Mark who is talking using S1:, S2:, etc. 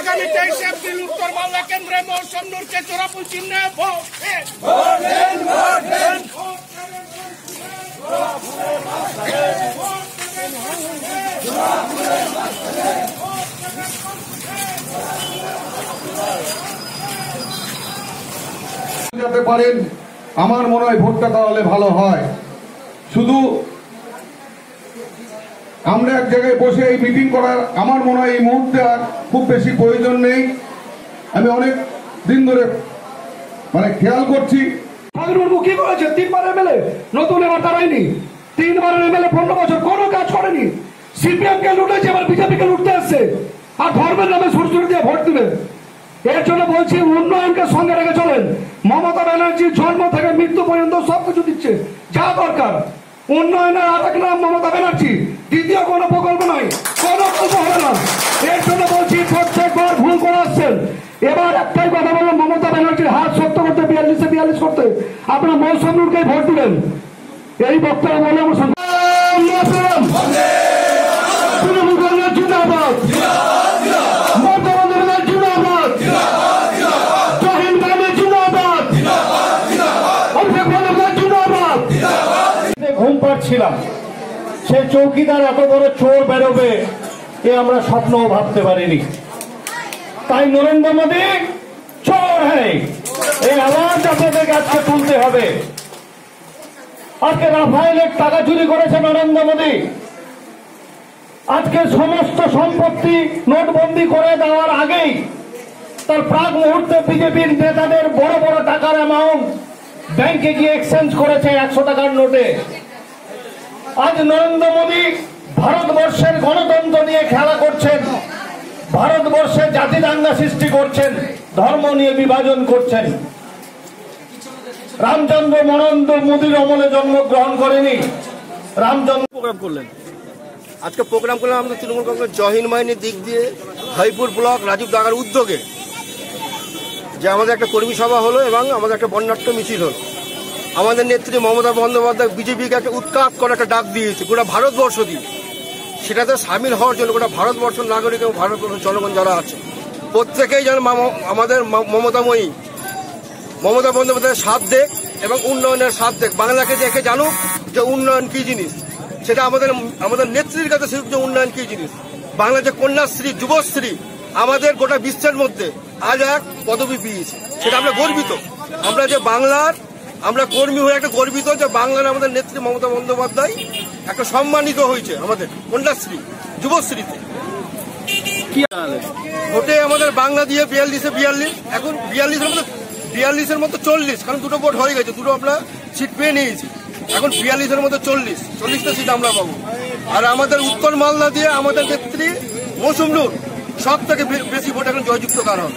S1: আগামী তেইশে এপ্রিল উত্তর বাংলা কেন্দ্রে মৌসুম নূরকে চোরাপুর চিহ্নে ভোট
S2: যাতে পারেন, আমার মনে হয় ভোটটা তাহলে ভালো হয়। শুধু আমরা এক জায়গায় বসে এই মিটিং করার আমার মনে হয় এই মুহূর্তে আর খুব বেশি প্রয়োজন নেই। আমি অনেক দিন ধরে মানে খেয়াল করছি।
S3: কি করেছে তিনবার এমএলএ নতুন এবার দাঁড়ায়নি তিনবার এমএলএ পনেরো বছর, কোনো কাজ করেনি। সিপিএম কে লুটেছে, এবার বিজেপি কে লুটতে আসছে আর ধর্মের নামে সুরসুরি দিয়ে ভোট দিবে। এর জন্য বলছি, উন্নয়নকে সঙ্গে চলেন মমতা ব্যানার্জি জন্ম থেকে মৃত্যু পর্যন্ত সবকিছু দিচ্ছে। যা দরকার। উন্নয়নের আর এক নাম মমতা ব্যানার্জি। দ্বিতীয় কোনো প্রকল্প নয় কোনো এর জন্য বলছি, প্রত্যেকবার ভুল করে আসছেন। এবার একটাই কথা মমতা ব্যানার্জির হাত সত্য করতে, বিয়াল্লিশে বিয়াল্লিশ করতে। আপনার মৌসুম ভোট দিবেন। এই বক্তব্য বলে আমার পাচ্ছিলাম সে চৌকিদার এত বড় চোর বেরোবে, এ আমরা স্বপ্নও ভাবতে পারিনি। তাই নরেন্দ্র মোদী, চোর হ্যাঁ এই আওয়াজ আপনাদেরকে আজকে তুলতে হবে। আজকে রাফায়েলের টাকা চুরি করেছে নরেন্দ্র মোদী। আজকে সমস্ত সম্পত্তি নোটবন্দি করে দেওয়ার আগেই তার প্রাক মুহূর্তে বিজেপির নেতাদের বড় বড় টাকার অ্যামাউন্ট ব্যাংকে গিয়ে এক্সচেঞ্জ করেছে একশো টাকার নোটে আজ নরেন্দ্র মোদী ভারতবর্ষের গণতন্ত্র নিয়ে খেলা করছেন। ভারতবর্ষে জাতি দাঙ্গা সৃষ্টি করছেন। ধর্ম নিয়ে বিভাজন করছেন। রামচন্দ্র মনন্দ মোদীর অমলে জন্মগ্রহণ করেনি। রামচন্দ্র
S4: প্রোগ্রাম করলেন। আজকে প্রোগ্রাম করলাম আমাদের তৃণমূল কংগ্রেস জহিন বাহিনীর দিক দিয়ে হরিপুর ব্লক রাজীব দাগার উদ্যোগে। যে আমাদের একটা কর্মী সভা হলো এবং আমাদের একটা বর্ণাঢ্য মিছিল হলো। আমাদের নেত্রী মমতা বন্দ্যোপাধ্যায় বিজেপিকে একটা উৎখাত করে একটা ডাক দিয়েছে, গোটা ভারতবর্ষ দিয়ে। সেটাতে সামিল হওয়ার জন্য গোটা ভারতবর্ষের নাগরিক এবং ভারতবর্ষের জনগণ যারা আছে, প্রত্যেকেই যেন আমাদের মমতাময়ী। মমতা বন্দ্যোপাধ্যায়ের সাথ দেখ এবং উন্নয়নের সাথ দেখ। বাংলাকে দেখে জানুক যে উন্নয়ন কি জিনিস। সেটা আমাদের আমাদের নেত্রীর কাছে শিখুক যে উন্নয়ন কি জিনিস। বাংলা যে কন্যাশ্রী, যুবশ্রী, আমাদের গোটা বিশ্বের মধ্যে আজ এক পদবি পেয়েছে। সেটা আমরা গর্বিত। আমরা যে বাংলার আমরা কর্মী হয়ে একটা গর্বিত যে বাংলার আমাদের নেত্রী মমতা বন্দ্যোপাধ্যায় একটা সম্মানিত হয়েছে আমাদের কন্যাশ্রী যুবশ্রীতে। ভোটে আমাদের বাংলা দিয়ে বিয়াল্লিশে বিয়াল্লিশ এখন বিয়াল্লিশের মতো বিয়াল্লিশের মতো চল্লিশ কারণ দুটো ভোট হয়ে গেছে দুটো আমরা সিট পেয়ে নিয়েছি। এখন বিয়াল্লিশের মতো চল্লিশ চল্লিশটা সিট আমরা পাবো। আর আমাদের উত্তর মালদা দিয়ে আমাদের নেত্রী মৌসুম নূর সব থেকে বেশি ভোট এখন জয়যুক্ত কারণ।